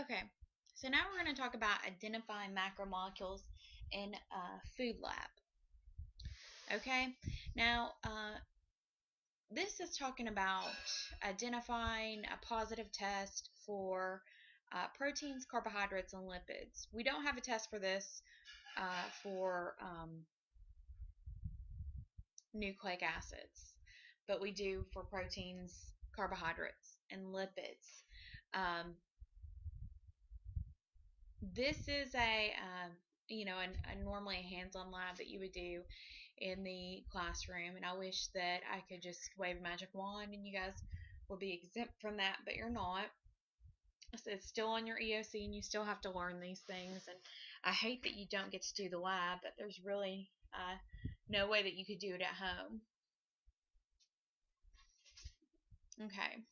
Okay, so now we're going to talk about identifying macromolecules in a food lab. Okay, now uh, this is talking about identifying a positive test for uh, proteins, carbohydrates, and lipids. We don't have a test for this uh, for um, nucleic acids, but we do for proteins, carbohydrates, and lipids. Um, this is a um, you know, a, a normally a hands-on lab that you would do in the classroom. And I wish that I could just wave a magic wand and you guys would be exempt from that, but you're not. So it's still on your EOC and you still have to learn these things. And I hate that you don't get to do the lab, but there's really uh, no way that you could do it at home. Okay.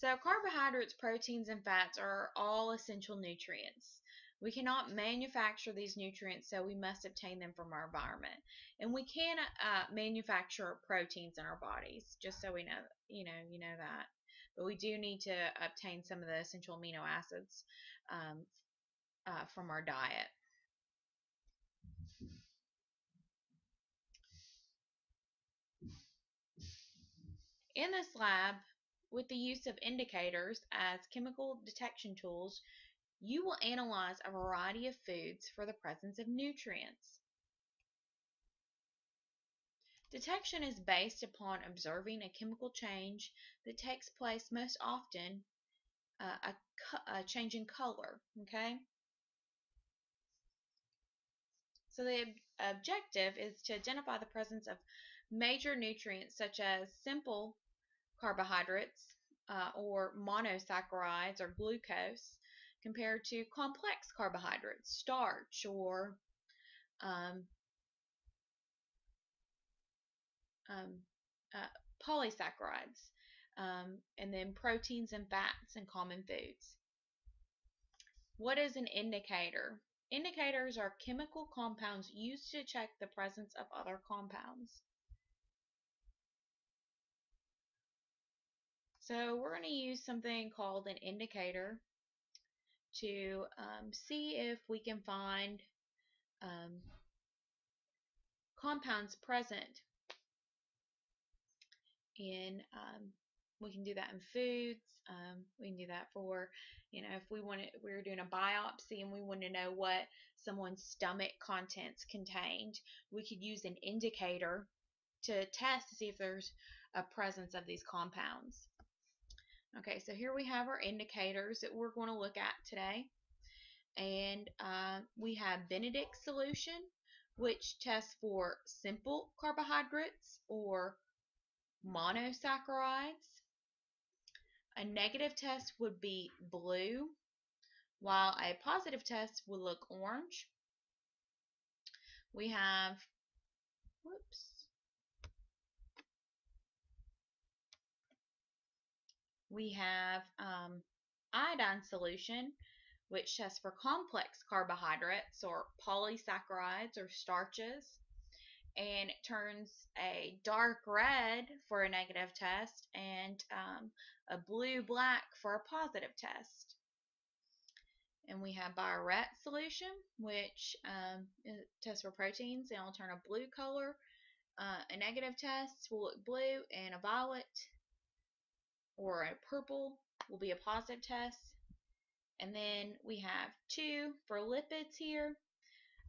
So carbohydrates, proteins, and fats are all essential nutrients. We cannot manufacture these nutrients, so we must obtain them from our environment. And we can uh, manufacture proteins in our bodies, just so we know, you know, you know that. But we do need to obtain some of the essential amino acids um, uh, from our diet. In this lab, with the use of indicators as chemical detection tools, you will analyze a variety of foods for the presence of nutrients. Detection is based upon observing a chemical change that takes place most often uh, a, a change in color, okay? So the objective is to identify the presence of major nutrients such as simple carbohydrates uh, or monosaccharides or glucose compared to complex carbohydrates, starch, or um, um, uh, polysaccharides, um, and then proteins and fats and common foods. What is an indicator? Indicators are chemical compounds used to check the presence of other compounds. So we're going to use something called an indicator to um, see if we can find um, compounds present in um, we can do that in foods um, we can do that for you know if we want to we are doing a biopsy and we want to know what someone's stomach contents contained we could use an indicator to test to see if there's a presence of these compounds Okay, so here we have our indicators that we're going to look at today. And uh, we have Benedict solution, which tests for simple carbohydrates or monosaccharides. A negative test would be blue, while a positive test would look orange. We have, whoops, We have um, iodine solution, which tests for complex carbohydrates or polysaccharides or starches. And it turns a dark red for a negative test and um, a blue-black for a positive test. And we have Biuret solution, which um, tests for proteins and will turn a blue color. Uh, a negative test will look blue, and a violet or a purple will be a positive test. And then we have two for lipids here,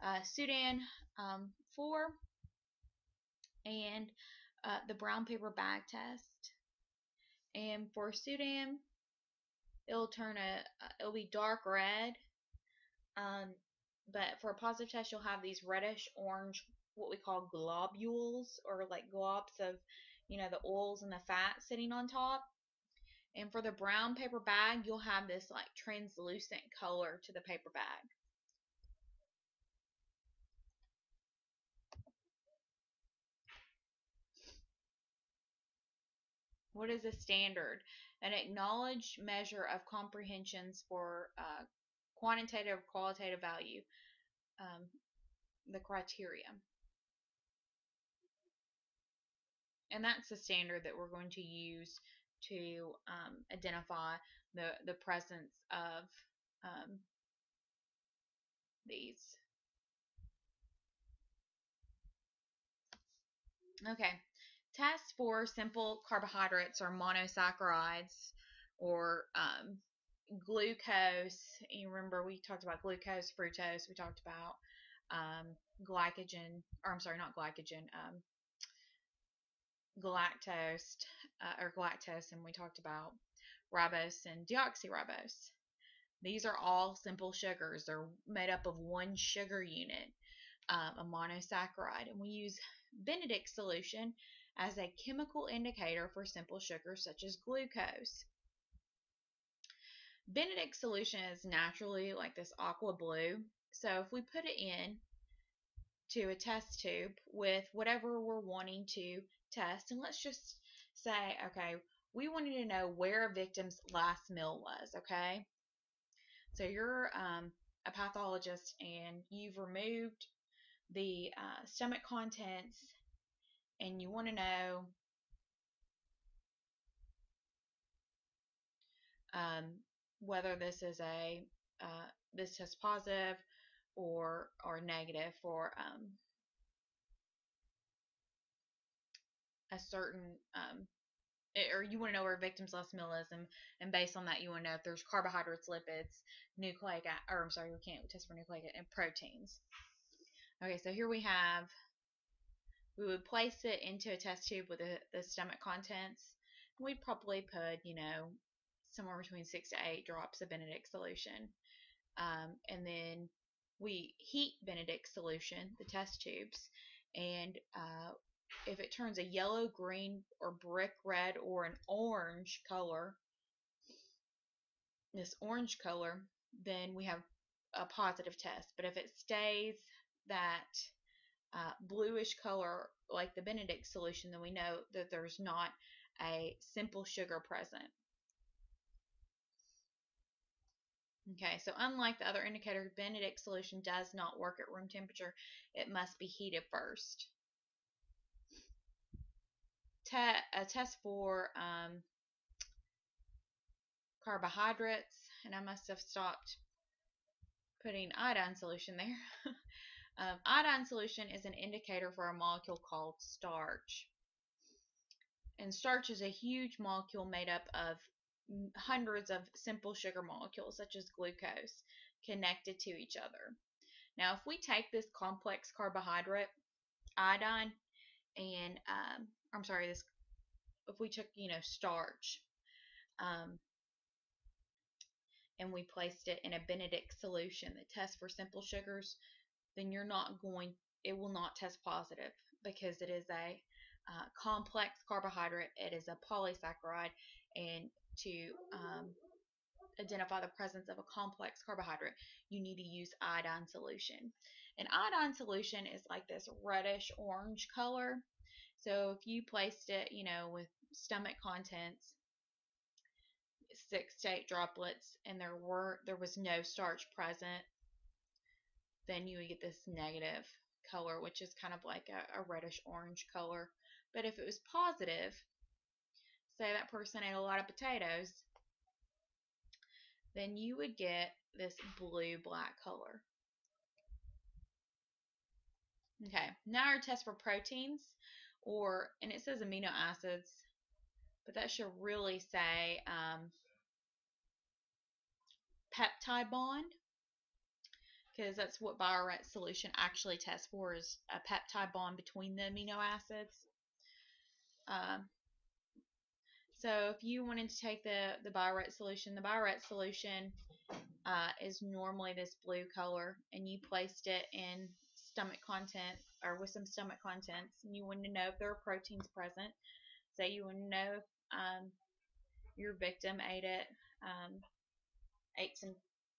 uh, Sudan um, 4 and uh, the brown paper bag test. And for Sudan, it'll turn a, uh, it'll be dark red. Um, but for a positive test, you'll have these reddish orange, what we call globules, or like globs of, you know, the oils and the fat sitting on top. And for the brown paper bag, you'll have this like translucent color to the paper bag. What is a standard? An acknowledged measure of comprehensions for uh, quantitative or qualitative value, um, the criteria. And that's the standard that we're going to use to um, identify the, the presence of um, these. Okay, tests for simple carbohydrates or monosaccharides or um, glucose. You remember we talked about glucose, fructose. We talked about um, glycogen, or I'm sorry, not glycogen, um, galactose uh, or galactose, and we talked about ribose and deoxyribose. These are all simple sugars. They're made up of one sugar unit, um, a monosaccharide, and we use Benedict solution as a chemical indicator for simple sugars such as glucose. Benedict solution is naturally like this aqua blue. So if we put it in to a test tube with whatever we're wanting to test, and let's just say, okay, we wanted to know where a victim's last meal was, okay? So you're um, a pathologist and you've removed the uh, stomach contents and you want to know um, whether this is a uh, this test positive or or negative for um, a certain um, or you want to know where victim's last meal is, and, and based on that, you want to know if there's carbohydrates, lipids, nucleic, or I'm sorry, we can't test for nucleic and proteins. Okay, so here we have, we would place it into a test tube with the, the stomach contents. We'd probably put, you know, somewhere between six to eight drops of Benedict solution. Um, and then we heat Benedict solution, the test tubes, and uh, if it turns a yellow, green, or brick red or an orange color, this orange color, then we have a positive test. But if it stays that uh, bluish color like the Benedict solution, then we know that there's not a simple sugar present. Okay, so unlike the other indicator, Benedict solution does not work at room temperature. It must be heated first. Te a test for um, carbohydrates, and I must have stopped putting iodine solution there. um, iodine solution is an indicator for a molecule called starch. And starch is a huge molecule made up of hundreds of simple sugar molecules, such as glucose, connected to each other. Now, if we take this complex carbohydrate, iodine, and um, I'm sorry, this if we took you know starch, um, and we placed it in a Benedict solution that tests for simple sugars, then you're not going, it will not test positive because it is a uh, complex carbohydrate. It is a polysaccharide, and to um, identify the presence of a complex carbohydrate, you need to use iodine solution. An iodine solution is like this reddish orange color. So if you placed it, you know, with stomach contents, six to eight droplets, and there were there was no starch present, then you would get this negative color, which is kind of like a, a reddish orange color. But if it was positive, say that person ate a lot of potatoes, then you would get this blue black color. Okay, now our test for proteins, or, and it says amino acids, but that should really say um, peptide bond, because that's what Biuret solution actually tests for, is a peptide bond between the amino acids. Um, so if you wanted to take the, the Biuret solution, the Biuret solution uh, is normally this blue color, and you placed it in stomach content or with some stomach contents, and you want to know if there are proteins present. Say you want to know if um, your victim ate it, um, ate some,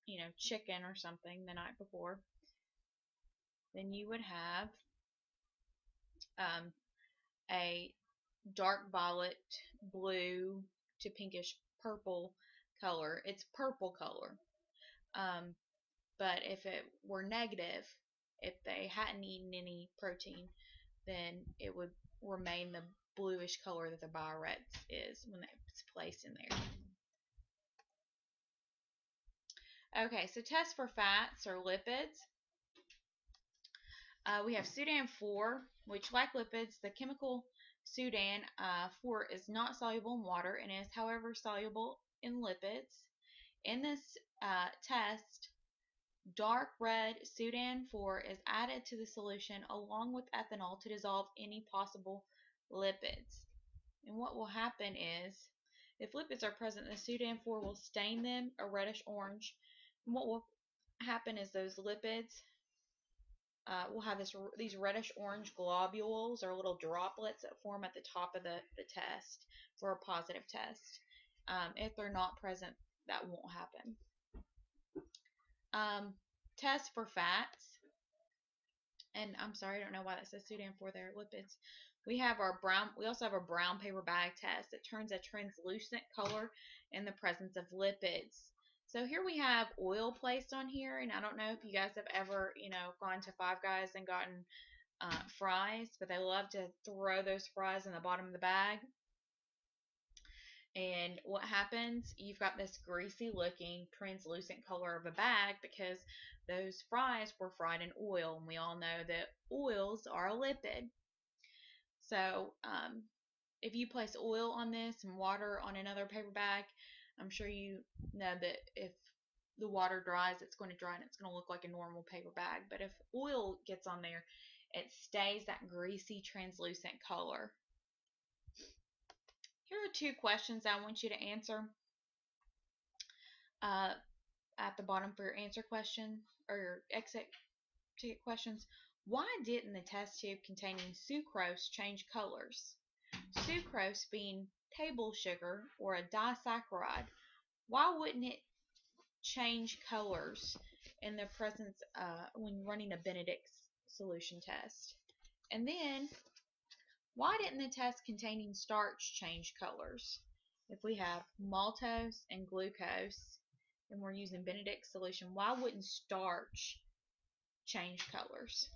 you know, chicken or something the night before. Then you would have um, a dark violet, blue to pinkish purple color. It's purple color. Um, but if it were negative, if they hadn't eaten any protein, then it would remain the bluish color that the Biuret is when it's placed in there. Okay, so test for fats or lipids. Uh, we have Sudan 4, which, like lipids, the chemical Sudan uh, 4 is not soluble in water and is, however, soluble in lipids. In this uh, test, dark red Sudan 4 is added to the solution along with ethanol to dissolve any possible lipids. And what will happen is, if lipids are present, the Sudan 4 will stain them a reddish orange. And what will happen is those lipids uh, we'll have this these reddish orange globules or little droplets that form at the top of the, the test for a positive test. Um, if they're not present, that won't happen. Um, test for fats. And I'm sorry, I don't know why that says Sudan for their lipids. We have our brown, we also have a brown paper bag test It turns a translucent color in the presence of lipids. So here we have oil placed on here, and I don't know if you guys have ever, you know, gone to Five Guys and gotten uh, fries, but they love to throw those fries in the bottom of the bag. And what happens? You've got this greasy looking translucent color of a bag because those fries were fried in oil, and we all know that oils are a lipid. So, um, if you place oil on this and water on another paper bag, I'm sure you know that if the water dries, it's going to dry and it's going to look like a normal paper bag. But if oil gets on there, it stays that greasy, translucent color. Here are two questions I want you to answer uh, at the bottom for your answer question or your exit ticket questions. Why didn't the test tube containing sucrose change colors? Sucrose being table sugar or a disaccharide, why wouldn't it change colors in the presence uh, when running a Benedict's solution test? And then, why didn't the test containing starch change colors? If we have maltose and glucose and we're using Benedict's solution, why wouldn't starch change colors?